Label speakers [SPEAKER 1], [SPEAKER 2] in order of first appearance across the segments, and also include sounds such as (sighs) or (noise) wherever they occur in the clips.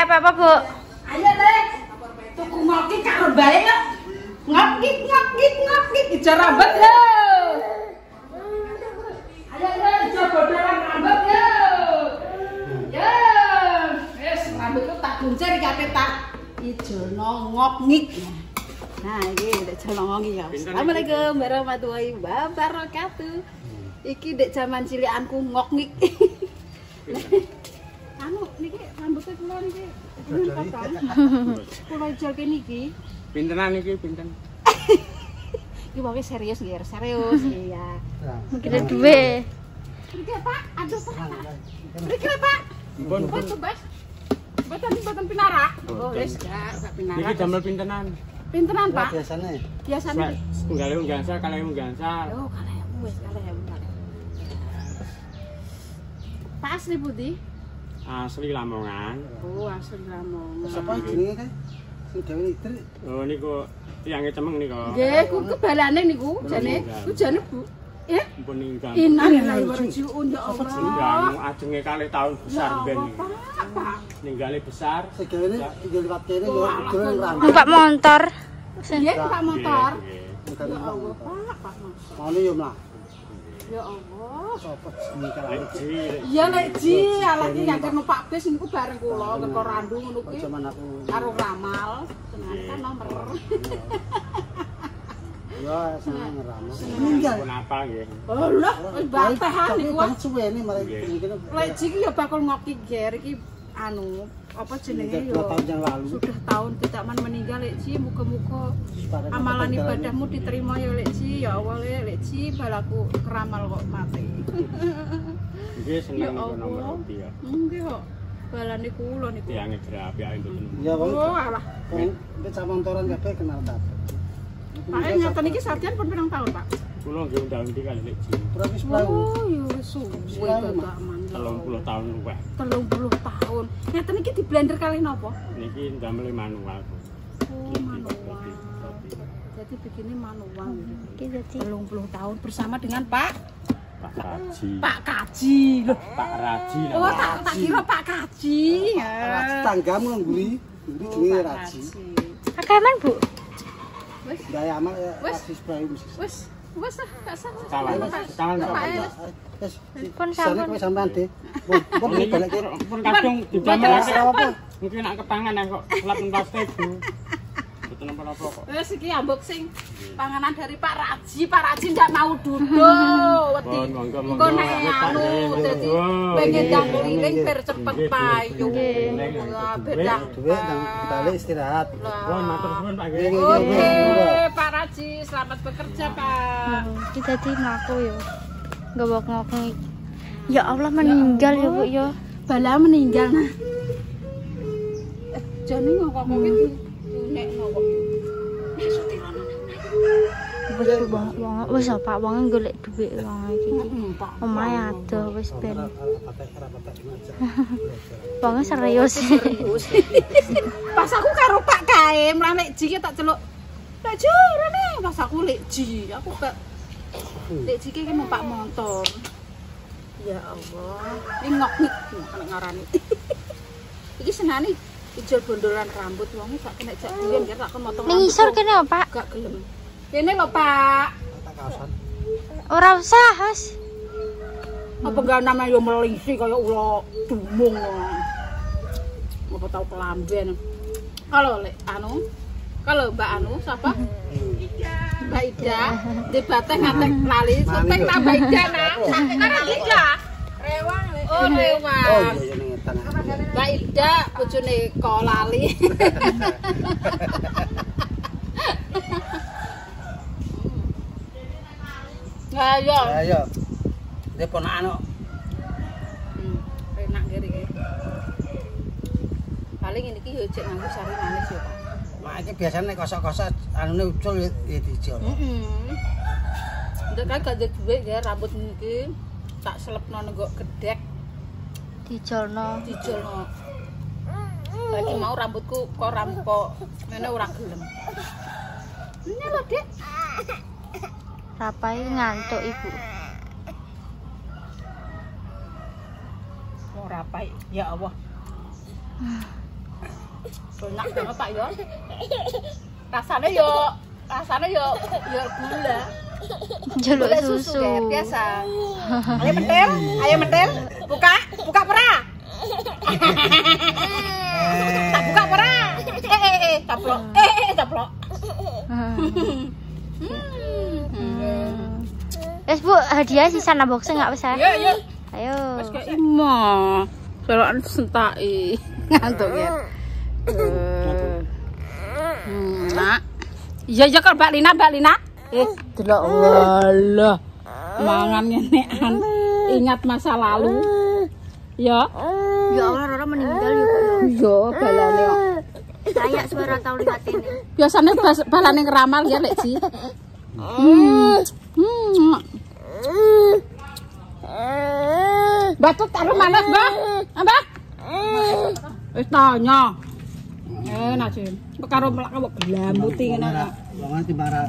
[SPEAKER 1] Eh, apa Bu?
[SPEAKER 2] Ayo le. Tuku ngoki karo bae kok. Ngokik ngokik ngokik ijo rambut yo. Ayo le ijo bodoran rambut yo. Yo. Wis rambutku tak guncir kate tak ijono ngokik. Nah, iki dek colong iki ya. Assalamualaikum warahmatullahi wabarakatuh. Iki dek zaman cilikanku ngokik. Anu niki rambutnya kula niki belum potong. (laughs) Kula ijol kene (laughs) iki.
[SPEAKER 3] Pintenan iki pinten?
[SPEAKER 2] Iki wae serius nggih, serius iya.
[SPEAKER 1] Mungkin ada duwe.
[SPEAKER 2] Iki Pak, aduh Pak. Iki Pak.
[SPEAKER 3] Pun.
[SPEAKER 2] Pun coba. Boten boten pinara. Oh, wis gak gak pinara.
[SPEAKER 3] Niki damel pintenan.
[SPEAKER 2] Pintenan Pak?
[SPEAKER 4] biasanya
[SPEAKER 2] Biasane.
[SPEAKER 3] Tunggale gansal kalih gansal.
[SPEAKER 2] Oh, kalemu wis kalemu. Pak asli putih.
[SPEAKER 3] Asli Lamongan.
[SPEAKER 2] Oh, asli Lamongan.
[SPEAKER 4] siapa jenenge kae sing dewe istri
[SPEAKER 3] Oh niku tiyange cemeng niku.
[SPEAKER 2] Nggih, ku kebalane niku jane. Ku jane Bu. Eh,
[SPEAKER 3] Pun ninggal.
[SPEAKER 2] innalillahi wa rajiun ya Allah.
[SPEAKER 3] Anu ajenge kalih tahun besar ben. Ninggale besar.
[SPEAKER 4] dewe tinggal liwat kene yo rambut
[SPEAKER 1] Numpak motor.
[SPEAKER 2] Iya, Pak motor.
[SPEAKER 3] Nggih,
[SPEAKER 2] Ya Allah, Pak, Pak.
[SPEAKER 4] mau yo mlah
[SPEAKER 2] Ya Allah.
[SPEAKER 3] Sopo
[SPEAKER 4] jeneng
[SPEAKER 3] kalae?
[SPEAKER 2] Iya nek ji, iki nyantir numpak bis niku bareng kula teko Randu ngono kuwi.
[SPEAKER 4] Cuman aku
[SPEAKER 2] karo ramal, tenan nomor. (laughs)
[SPEAKER 4] Ya seneng ramal.
[SPEAKER 3] Seneng. Kenapa nggih?
[SPEAKER 2] Oh, lah bantahan
[SPEAKER 4] iku. Wis suwene mari ngene.
[SPEAKER 2] Lek ji ya bakul ngoki ger iki anu apa jenenge yo
[SPEAKER 4] tahun yang lalu
[SPEAKER 2] sudah tahun kita man meninggal lek ji muga-muga amalan ibadahmu diterima ya lek ji ya Allah lek lek ji balaku keramal kok mati.
[SPEAKER 3] Nggih (laughs)
[SPEAKER 2] Ya
[SPEAKER 3] seneng niku
[SPEAKER 2] Allah.
[SPEAKER 3] nomor ya.
[SPEAKER 2] Nggih kok. Balane kula niku.
[SPEAKER 3] Tiyange grapi ae
[SPEAKER 4] ya wong
[SPEAKER 2] Oh alah.
[SPEAKER 4] wong wis samontoran kabeh kenal kabeh
[SPEAKER 2] Pak eh ngaten iki sarjan pun pirang tahun, Pak?
[SPEAKER 3] Kula nggih undang ndi kalih Leci.
[SPEAKER 4] Terus perahu
[SPEAKER 2] Oh, ya wis suwe gak aman.
[SPEAKER 3] 30 tahun luwih.
[SPEAKER 2] 30 tahun. Ngaten iki di blender kali napa?
[SPEAKER 3] Niki damel manual.
[SPEAKER 2] Oh, manual. Jadi begini manual.
[SPEAKER 1] Iki dadi
[SPEAKER 2] 30 tahun bersama dengan Pak
[SPEAKER 3] Pak Raji.
[SPEAKER 2] Pak Kaji. Loh.
[SPEAKER 3] Pak Raji.
[SPEAKER 2] Oh, tak tak kira Pak Kaji.
[SPEAKER 4] Raji tanggamu ngguri ngguri jenenge Raji
[SPEAKER 1] Akaman, Bu?
[SPEAKER 2] Wis,
[SPEAKER 4] gaya amal ya
[SPEAKER 2] wis, wis ah, gak salah.
[SPEAKER 3] Salah. Salah
[SPEAKER 1] Pun sampun.
[SPEAKER 4] kowe sampean deh. Pun pun balik
[SPEAKER 3] pun kadung
[SPEAKER 2] Mboten
[SPEAKER 4] apa?
[SPEAKER 3] Mungkin nak ketangan ya kok lap plastik Bu. Betul apa-apa kok.
[SPEAKER 2] Wis iki unboxing panganan dari Pak Raji. Pak Raji ndak mau duduk. Wedi. Engko
[SPEAKER 3] monggo.
[SPEAKER 2] nek anu dadi pengen dang keliling biar cepet payu. Bedang.
[SPEAKER 4] Duit nang balik istirahat.
[SPEAKER 3] Mohon matur suwun Pak nggih.
[SPEAKER 2] Oke. Pak Raji, selamat bekerja, Pak.
[SPEAKER 1] Iki dadi ngaku yo. Gawak ngokong. Ya Allah meninggal ya, Bu ya.
[SPEAKER 2] Bala meninggal nah. Eh, jane ngokok iki nek ngokok. Sutiran.
[SPEAKER 1] Wis wong wong wis Pak wong golek dhuwit wong iki.
[SPEAKER 2] Heeh, Pak.
[SPEAKER 1] Omahe ada wis ben. Wong serius. (laughs)
[SPEAKER 2] Pas aku karo Pak Kaim, lah nek Ji ki tak celuk. Lah Ji, rene pas aku lek Ji, aku gak Lek Ji ki numpak motor. Ya Allah, ini ngok-ngik nek ngarani. Iki senani ijol bondolan rambut wong gak kena jak biyen kan tak kon motong
[SPEAKER 1] Ning isor kene, Pak.
[SPEAKER 2] gak gelem. Kene lho, Pak.
[SPEAKER 1] Ora usah, Has.
[SPEAKER 2] Apa gak namanya yo melisi kaya ula dumung. Apa tau kelamben. Kalau lek anu, kalau Mbak Anu siapa? Mbak Ida, debatnya ngatek lali, sampai Mbak Ida nah, karena Ida. Rewang. Oh,
[SPEAKER 4] Oh
[SPEAKER 2] rewang.
[SPEAKER 4] iya iya tanah.
[SPEAKER 2] Mbak Ida bojone kok lali. (laughs) Ayo.
[SPEAKER 4] Ayo. Dia ponakan kok.
[SPEAKER 2] Hmm, enak ngene iki. Paling ini ki yo cek nganggo sari manis yo, Pak.
[SPEAKER 4] Mak iki biasane kosok-kosok anune ucul ya dijol.
[SPEAKER 2] Heeh. Ndek kan gak ada duit ya rambut iki tak selepno nenggo gedek
[SPEAKER 1] Dijolno.
[SPEAKER 2] dijolno. Lagi mau rambutku kok rampok ngene ora gelem. Ini lho, Dek.
[SPEAKER 1] Rapai ngantuk, Ibu.
[SPEAKER 2] Ora apa ya Allah. (sighs) Enak banget Pak yo. Rasanya yo rasanya yo yo gula.
[SPEAKER 1] Jaluk
[SPEAKER 2] Gula
[SPEAKER 1] susu.
[SPEAKER 2] kayak biasa. Ayo mentel, ayo mentel. Buka, buka pera. tak buka pera. Eh eh eh, caplok. Eh eh caplok.
[SPEAKER 1] Wes Bu, hadiah sisa unboxing nggak bisa?
[SPEAKER 2] Yuk yuk.
[SPEAKER 1] Ayo.
[SPEAKER 2] Ima, jalan sentai ngantuk ya. Hmm, nak. Iya iya kalau Mbak Lina, Mbak Lina. Eh, delok walah. Mangan ngenekan. Ingat masa lalu. Ya.
[SPEAKER 1] Ya Allah, Roro meninggal ya. Kak.
[SPEAKER 2] Iya, balane kok.
[SPEAKER 1] Kayak suara tahu lihat ini.
[SPEAKER 2] Biasanya balane ngeramal ya, Lek Ji. Hmm. Hmm. Batuk taruh mana, Mbak? Mbak? Wis tanya. Eh, enak karo melambuti ngene kok.
[SPEAKER 4] Wong ati para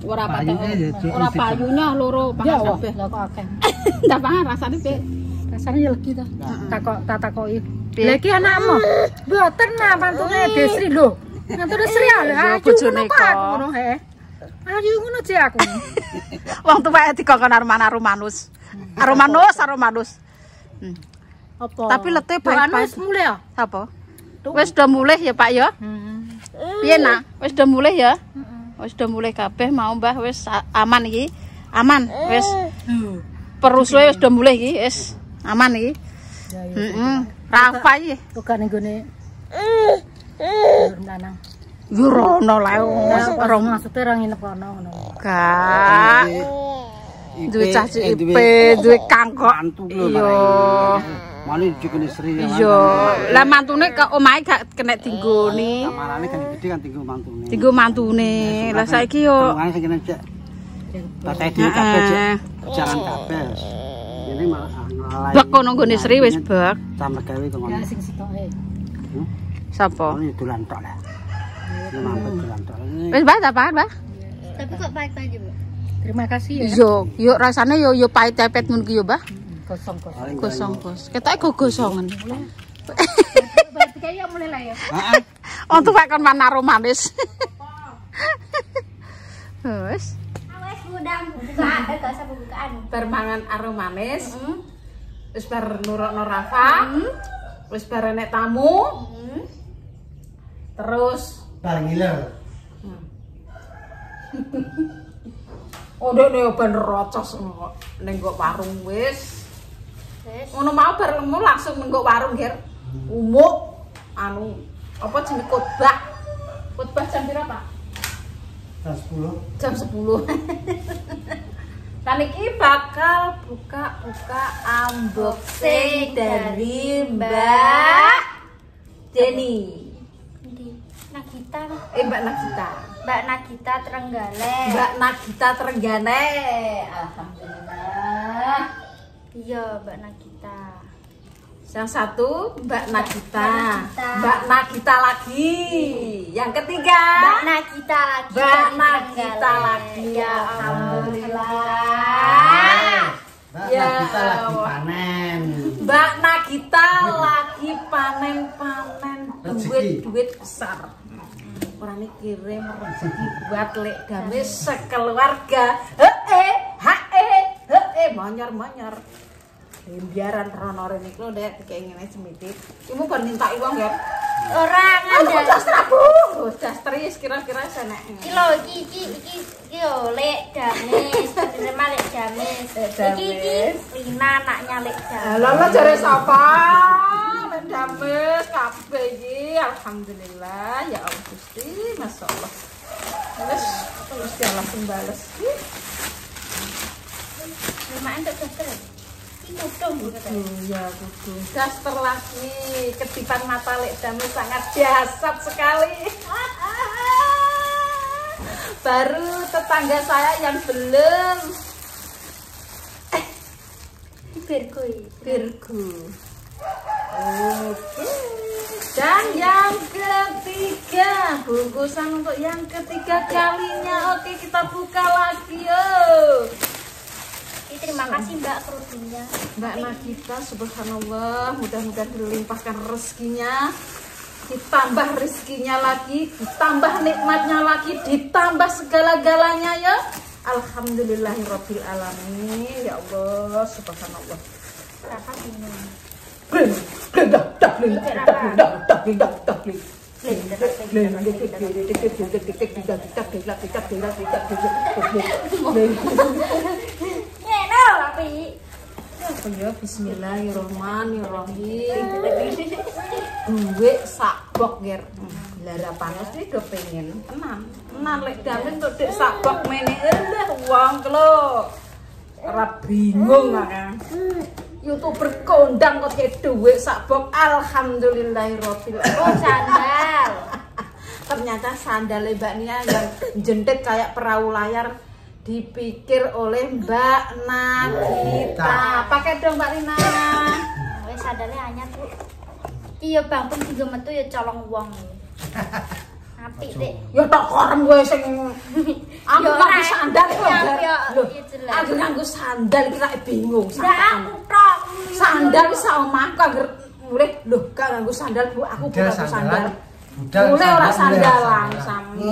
[SPEAKER 2] ora
[SPEAKER 4] payune
[SPEAKER 2] ora payune loro. Pangan kabeh.
[SPEAKER 5] Lho kok akeh. (laughs)
[SPEAKER 2] Ndak pangan rasane pe
[SPEAKER 5] rasane legi to takok tak takoki. Lha iki anakmu. Mboten nah pantune Desri lho. Ngatur Sri lho. Ah,
[SPEAKER 2] bojone
[SPEAKER 5] kok ngono he. Ayo ngono ci aku. (laughs)
[SPEAKER 2] Wong tuwa dikokon arum hmm. arum manus arum manus arum hmm.
[SPEAKER 5] Apa?
[SPEAKER 2] Tapi letih
[SPEAKER 5] baik-baik. Mulai ah? ya?
[SPEAKER 2] Apa? Wis udah mulai ya, Pak ya?
[SPEAKER 5] Hmm.
[SPEAKER 2] Piye nak? Wis udah mulai ya? Wis udah mulai kabeh mau Mbah wis aman iki. Aman wis. Peruswe wis udah mulai iki wis aman iki. Heeh. Rafa iki.
[SPEAKER 5] Ning gone. Belum lanang.
[SPEAKER 2] Yo rono lae rong
[SPEAKER 5] maksudnya orang nginep kono ngono.
[SPEAKER 2] gak. Duwe cah
[SPEAKER 4] eh,
[SPEAKER 2] cipe, duwe kangkok. Iya.
[SPEAKER 4] Mali jukune Sri ya.
[SPEAKER 2] Iya. Lah mantune ke omahe gak kena tinggoni.
[SPEAKER 4] Kamarane kan gede kan tinggal mantune.
[SPEAKER 2] Tinggo mantune. Lah saiki yo
[SPEAKER 4] Kamarane sing kene cek. Pakai di kabeh cek. Jangan kabeh. Ini malah ngelalai.
[SPEAKER 2] bek kono nggone Sri wis bek.
[SPEAKER 4] Tambah gawe kok ngono.
[SPEAKER 5] Ya sing sitoke.
[SPEAKER 2] Sapa?
[SPEAKER 4] Ini dolan tok lah. Ini mampet dolan tok.
[SPEAKER 2] Wis Mbah, apaan, Mbah?
[SPEAKER 1] Tapi kok baik aja, Bu?
[SPEAKER 5] Terima kasih ya.
[SPEAKER 2] Yo, yo rasane yo yo pahit tepet mun ki yo, Mbah.
[SPEAKER 5] Kosong-kosong.
[SPEAKER 4] paling
[SPEAKER 2] Gosong, Bos. Ketoke gogosongan.
[SPEAKER 5] Berarti kayak mulai lah ya. (laughs)
[SPEAKER 4] Heeh.
[SPEAKER 2] Oh, tuh kan mana romanis. Wes.
[SPEAKER 1] Wes budam bukaan, eh gak usah bukaan.
[SPEAKER 2] Bermangan aromanis. Wis bar nurukno Rafa. Wis bar enek tamu. Terus
[SPEAKER 4] paling iler.
[SPEAKER 2] oh dek nek ben rocos kok ning warung wis. Ngono mau bar lemu langsung ning nggo warung, Ger. Umuk anu apa jenenge khotbah. Khotbah jam pira, Pak?
[SPEAKER 4] Jam 10.
[SPEAKER 2] jam 10 Dan iki bakal buka-buka unboxing dari Mbak Jenny.
[SPEAKER 1] Nagita,
[SPEAKER 2] Eh Mbak Nagita.
[SPEAKER 1] Mbak Nagita Trenggalek.
[SPEAKER 2] Mbak Nagita Trenggane. Alhamdulillah.
[SPEAKER 1] Iya, Mbak Nagita.
[SPEAKER 2] Yang satu Mbak Nagita.
[SPEAKER 1] Nagita.
[SPEAKER 2] Mbak Nagita lagi. Yang ketiga
[SPEAKER 1] Mbak Nagita lagi.
[SPEAKER 2] Mbak Nagita
[SPEAKER 1] Trenggalek.
[SPEAKER 2] lagi.
[SPEAKER 1] Ya
[SPEAKER 2] Alhamdulillah.
[SPEAKER 4] Mbak,
[SPEAKER 2] Ya
[SPEAKER 4] kita lagi
[SPEAKER 2] Allah.
[SPEAKER 4] panen.
[SPEAKER 2] Mbak Nagita lagi panen-panen duit-duit besar. Orang ini kirim rezeki buat lek dame sekeluarga. Hee, hae, hee, manyar-manyar. Biaran rono rene iku dek kayak ngene semitit. Ibu kan minta uang ya.
[SPEAKER 1] Orang ada.
[SPEAKER 2] das rabu. Das tris kira-kira senek.
[SPEAKER 1] Iki lho, iki iki iki iki lho, lek damis, penerima lek damis. Iki iki
[SPEAKER 2] damis.
[SPEAKER 1] Lina anaknya lek damis.
[SPEAKER 2] Lala jare sapa? Lek dames kabeh iki alhamdulillah ya Allah Gusti masyaallah. Wes Gusti Allah sing bales.
[SPEAKER 1] Terima untuk dokter. Iki kutung.
[SPEAKER 2] Ya kudu. Daster lagi kedipan mata lek dames sangat jasad sekali. (laughs) Baru tetangga saya yang belum
[SPEAKER 1] Virgo iki.
[SPEAKER 2] Virgo. Oke. Dan yang ketiga, bungkusan untuk yang ketiga kalinya. Oke, kita buka lagi yuk.
[SPEAKER 1] Terima kasih Mbak kerudungnya.
[SPEAKER 2] Mbak Nagita, subhanallah, mudah-mudahan dilimpahkan rezekinya. ditambah rezekinya lagi, ditambah nikmatnya lagi, ditambah segala-galanya ya. Alhamdulillahirabbil alamin. Ya Allah, subhanallah.
[SPEAKER 1] Bingung.
[SPEAKER 2] Dah, dah, dah, dah, dah, blin.
[SPEAKER 1] Ngene lho api.
[SPEAKER 2] Ya Bismillahirrahmanirrahim. Duit sakbok ger. Lara panas iki do pengen tenan. Tenan lek damen kok dik sakbok mene lah wong kelo. Ora bingung ah. YouTuber kondang kok kayak duit sakbok alhamdulillahirabbil
[SPEAKER 1] Oh, sandal. (laughs)
[SPEAKER 2] ternyata sandal Mbak Nia yang jendet kayak perahu layar dipikir oleh Mbak Nagita. Pakai dong Mbak Rina.
[SPEAKER 1] Wes sadale anyar Bu. Iki ya bangun juga metu ya colong wong. Apik dek.
[SPEAKER 2] Ya tak korem kowe sing (laughs) Aku gak
[SPEAKER 1] bisa
[SPEAKER 2] sandal kok. Aku nganggo sandal iki tak
[SPEAKER 1] bingung.
[SPEAKER 2] Ya
[SPEAKER 1] aku tok.
[SPEAKER 2] Sandal wis omahku anggere mulih lho kan nganggo sandal Bu aku kudu sandal.
[SPEAKER 4] Budal.
[SPEAKER 2] Mulih ora sandalan
[SPEAKER 4] sami.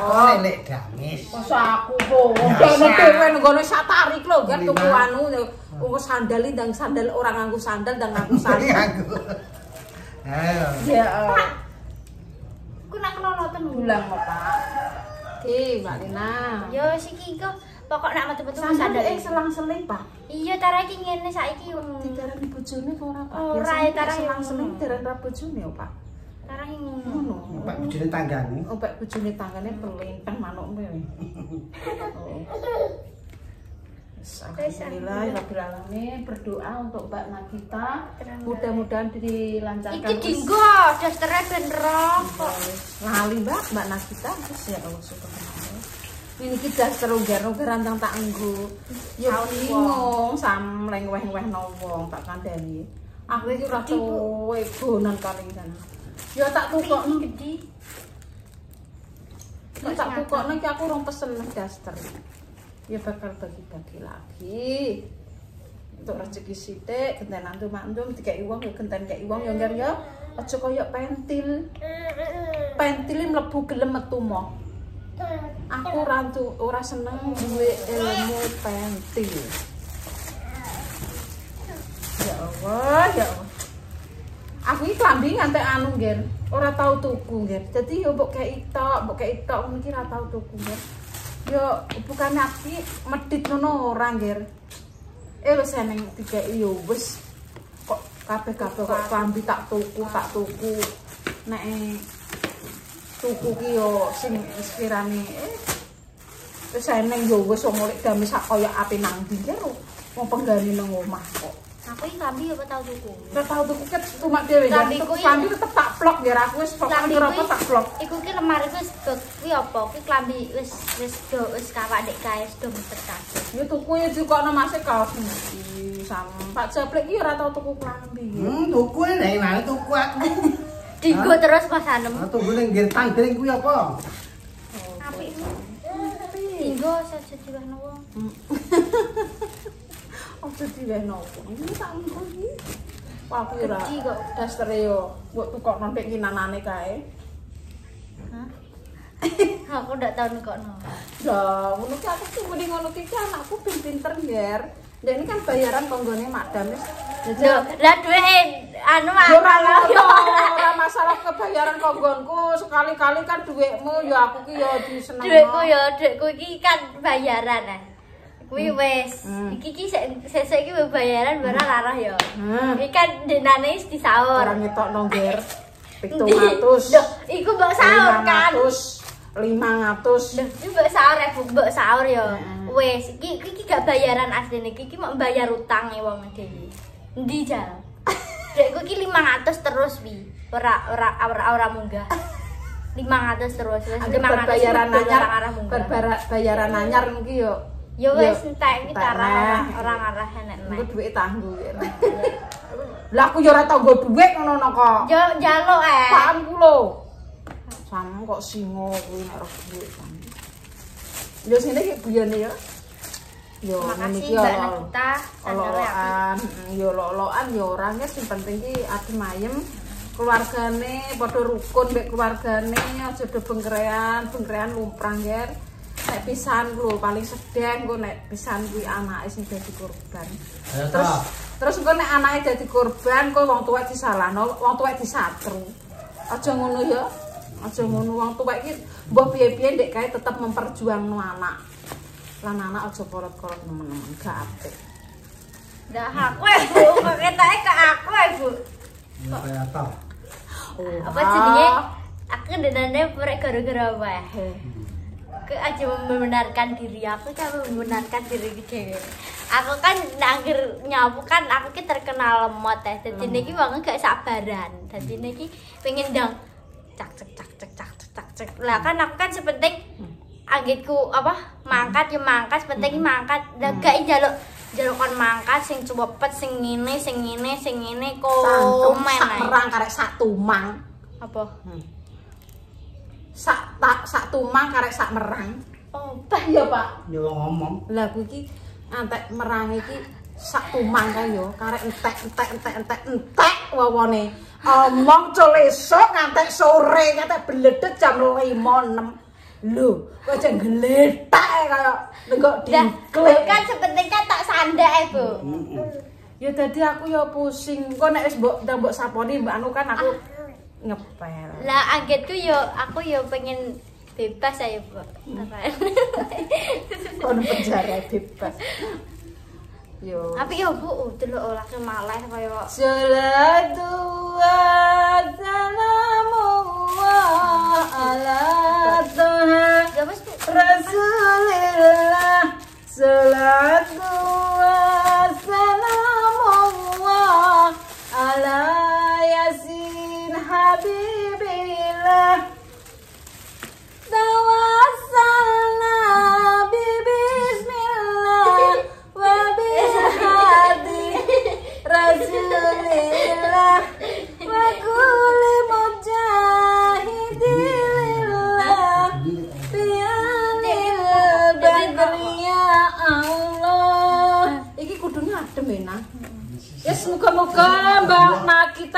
[SPEAKER 4] Ngono kuwi lakone lek damis.
[SPEAKER 2] Masa aku po, dene dhewe nggone satarik lho, kan tuku anu nganggo sandal ndang sandal orang nganggo sandal ndang nganggo sandal.
[SPEAKER 4] Aku. Ayo.
[SPEAKER 2] Ya,
[SPEAKER 1] Ku nak keloloten
[SPEAKER 2] ulang kok, Pak. Ki, Mbak Rina.
[SPEAKER 1] Yo siki kok pokok nak metu-metu
[SPEAKER 2] Sandal
[SPEAKER 1] sandal.
[SPEAKER 2] eh selang-seling, Pak.
[SPEAKER 1] Iya, tara iki ngene saiki wong.
[SPEAKER 2] Didarani bojone kok ora, Pak.
[SPEAKER 1] Ora, tarang
[SPEAKER 2] selang-seling
[SPEAKER 1] ngono.
[SPEAKER 2] didarani ra bojone, oh, Pak.
[SPEAKER 1] Tara iki ngono.
[SPEAKER 4] Pak bojone tanggane.
[SPEAKER 2] Obat bojone tangane pelintang manuk kowe. Oh. Alhamdulillah, Rabbil Alamin berdoa untuk Mbak Nagita mudah-mudahan dilancarkan
[SPEAKER 1] Iki dinggo, dastere ben rokok.
[SPEAKER 2] lali Mbak Mbak Nagita terus ya Allah subhanallah ini kita serugar rugar rantang tak enggu ya bingung sam leng weh weh wong tak kandani aku iki ora tuwe gonan kali kan ya tak tukok
[SPEAKER 1] Iki gede.
[SPEAKER 2] Nek tak tukokno iki aku rong pesen nang daster. Ya bakal bagi-bagi lagi. Untuk rezeki sithik, genten antu mantu dikai wong ya genten kei wong ya ngar ya. Aja kaya pentil. Pentil mlebu gelem metu mo. Aku ora tu- ora seneng duwe ilmu pentil. Ya Allah, ya Allah. Aku iki klambi ngantek anu nggih. Ora tau tuku nggih. Dadi yo mbok kei tok, mbok kei tok ngono iki ora tau tuku nggih. Yo bukan aku medit ngono ora nggih. Eh wis eneng dikei yo wis kok kabeh-kabeh kok klambi tak tuku, tak tuku. Nek eh, tuku ki yo sing sekirane eh eneng yo wis wong mulih gamis sak kaya ape nang ndi nggih. Wong penggani nang omah kok.
[SPEAKER 1] Aku iki kambi apa tau tuku?
[SPEAKER 2] Ora tau tuku ket cuma dhewe kan.
[SPEAKER 1] Klambiku iki-
[SPEAKER 2] Klambi tetep tak blok ya aku wis pokoke
[SPEAKER 1] Klambi
[SPEAKER 2] ora apa
[SPEAKER 1] kuwi-
[SPEAKER 2] tak blok.
[SPEAKER 1] Iku ki lemari wis do kuwi apa? Kuwi klambi wis wis do wis kawak dek kae wis do meter kabeh.
[SPEAKER 2] Ya tuku ya dikokno Mas kaos iki sam Pak Japlek iki ora tau tuku klambi.
[SPEAKER 4] Hmm, tuku nek nang tuku aku. (laughs)
[SPEAKER 1] Digo terus Mas Anem.
[SPEAKER 4] Aku tunggu ning ngger tanggeling kuwi apa?
[SPEAKER 1] Apik. Digo saja diwahno wong. (laughs)
[SPEAKER 2] Ojo diwehno. Ini tak ngono iki. Aku ora
[SPEAKER 1] kok.
[SPEAKER 2] dastere yo mbok tukokno nek kinanane kae.
[SPEAKER 1] Hah? (laughs) Aku ndak tau nekokno.
[SPEAKER 2] Ya, ngono ki aku tuh mending ngono ki anakku ben pinter nger. Dan ini kan bayaran madam wis. Jadi
[SPEAKER 1] Lho, lah duwe anu
[SPEAKER 2] Ya ora masalah kebayaran konggonku. Sekali-kali kan duitmu ya aku ki ya diseneng.
[SPEAKER 1] Duitku ya, duitku iki kan bayaran ah. Kuwi wis.
[SPEAKER 2] Hmm.
[SPEAKER 1] Iki ki sik sesuk iki bayaran barang arah ya.
[SPEAKER 2] Hmm.
[SPEAKER 1] Iki kan denane wis disaur.
[SPEAKER 2] Ora ngetokno ngger. (laughs)
[SPEAKER 1] Endi?
[SPEAKER 2] 700.
[SPEAKER 1] Loh, iku mbok saur kan.
[SPEAKER 2] 500. 500.
[SPEAKER 1] Loh, iki mbok saur ya, mbok saur ya.
[SPEAKER 2] Heeh.
[SPEAKER 1] Wis, iki iki gak bayaran asline iki iki mau bayar utang e wong dhewe. Endi jal? (laughs) Dekku iki 500 terus wi. Ora ora ora ora munggah. (laughs) 500 terus wis
[SPEAKER 2] Angger
[SPEAKER 1] 500
[SPEAKER 2] bayaran
[SPEAKER 1] betul
[SPEAKER 2] anyar,
[SPEAKER 1] orang arah munggah.
[SPEAKER 2] bayaran anyar iki yo.
[SPEAKER 1] Ya wis entek iki tarah
[SPEAKER 2] neh.
[SPEAKER 1] orang arah enek
[SPEAKER 2] Engko
[SPEAKER 1] neh.
[SPEAKER 2] duit tanggu. ya. Lah aku yo ora tau nggo ngono kok.
[SPEAKER 1] Yo njaluk eh.
[SPEAKER 2] Apaan ku lho? Sama kok singo kuwi nek duit sama. Yo sini ki guyone yo. Yo
[SPEAKER 1] Makasih
[SPEAKER 2] iki
[SPEAKER 1] Mbak
[SPEAKER 2] yo.
[SPEAKER 1] Nagita,
[SPEAKER 2] mm, yo yo ora nges sing penting ki adem ayem. keluargane padha rukun mbek keluargane aja do bengkrean bengkrean lumprah nek pisan lho paling sedeng ku nek pisan kuwi anake sing dadi korban
[SPEAKER 4] Ayo
[SPEAKER 2] terus terus engko nek anake dadi korban kok wong tuwek disalahno wong tuwek disatru aja ngono ya aja ngono wong tuwek iki mbah piye-piye ndek kae tetep memperjuangno anak lan anak aja kolot-kolot nemen-nemen gak apik
[SPEAKER 1] Dah aku ya bu, kok ketoknya ke aku ya bu.
[SPEAKER 4] Ya kaya toh.
[SPEAKER 1] Apa jadinya? Aku dengannya purek gara-gara apa? Aku aja membenarkan diri aku kan membenarkan diri dewe. Aku kan nangger nyapu kan aku ki terkenal lemot ya. Jadi niki wong gak sabaran. Jadi niki pengen dong cak cak cek cak cek cak cek. Lah kan aku kan sepenting agitku apa mangkat ya mangkat sepenting mangkat. Lah gak njaluk njaluk kon mangkat sing cepet sing ngene sing ngene sing ngene
[SPEAKER 2] cangkem
[SPEAKER 1] komen
[SPEAKER 2] sak merang karek sak tumang
[SPEAKER 1] Apa?
[SPEAKER 2] Sak tak sak tumang karek sak merang.
[SPEAKER 1] Oh,
[SPEAKER 2] iya pak.
[SPEAKER 4] Ya ngomong.
[SPEAKER 2] lah kuwi iki antek merang iki sak tumang kae yo karek entek entek entek entek entek wawone omong cul esuk ngantek sore ngantek bledek jam 5 6 lho kok aja geletak kaya nenggok
[SPEAKER 1] Dah,
[SPEAKER 2] diklik.
[SPEAKER 1] kan sepenting kan tak sandak ya, Bu.
[SPEAKER 2] ya dadi aku ya pusing. Kok nek wis mbok mbok saponi mbak anu kan aku ngepel.
[SPEAKER 1] Lah anggetku yo aku yo pengen bebas aja, Bu. (laughs)
[SPEAKER 2] kon penjara bebas? Yo.
[SPEAKER 1] Tapi yo Bu, delok langsung malah kaya
[SPEAKER 2] Salatu wa salamu ala Tuhan.
[SPEAKER 1] Ya.
[SPEAKER 2] Rasulillah Salatu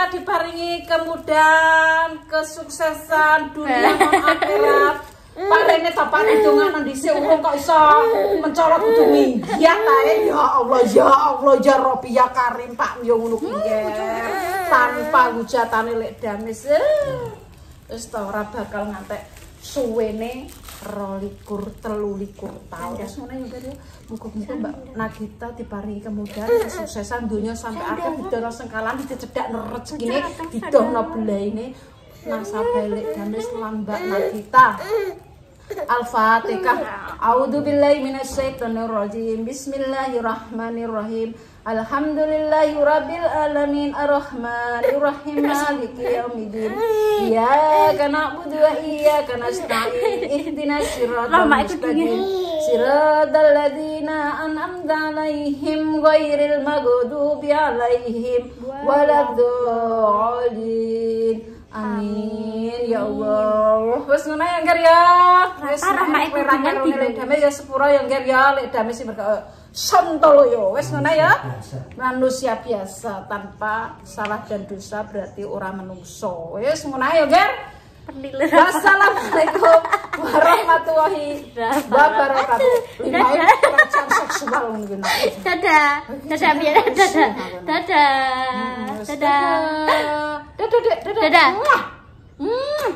[SPEAKER 2] Nakita diparingi kemudahan, kesuksesan dunia (laughs) akhirat. Pak Rene dapat hitungan nanti urung kok iso mencolot kudu minggah tae ya Allah ya Allah ya Rabbi ya Karim Pak yo ngono kuwi ya. tanpa hujatane lek damis eh. wis ta ora bakal ngantek suwene 22 23 tahun ya Mbak ya muga-muga Mbak Nagita diparingi kemudahan kesuksesan dunia sampai akhir didono sengkalan dicedak rezekine didono belaine nasabah lek damis lan Mbak Nagita Al-Fatihah. A'udzu billahi minasyaitonir rajim. Bismillahirrahmanirrahim. Alhamdulillahi rabbil alamin arrahmanir rahim maliki yaumiddin. Iyyaka na'budu wa iyyaka nasta'in. Ihdinas siratal mustaqim. Siratal ladzina an'amta 'alaihim ghairil maghdubi 'alaihim waladdallin. Amin ya Allah. Wes ngono ya Ngger ya. Wes
[SPEAKER 1] rahmat itu dengan
[SPEAKER 2] lek damai ya sepura ya Ngger ya lek damai sih berkah sontolo yo. Wes ngono ya. Manusia biasa tanpa salah dan dosa berarti orang menungso. Wes ngono ya Ngger. Wassalamualaikum (laughs) warahmatullahi wabarakatuh. Lima pelecehan seksual mungkin.
[SPEAKER 1] Dadah. Dadah biar dadah. Dadah. Dadah.
[SPEAKER 2] Dadah. Dadah. Dadah.
[SPEAKER 1] Dadah.
[SPEAKER 2] Mwah. Hmm.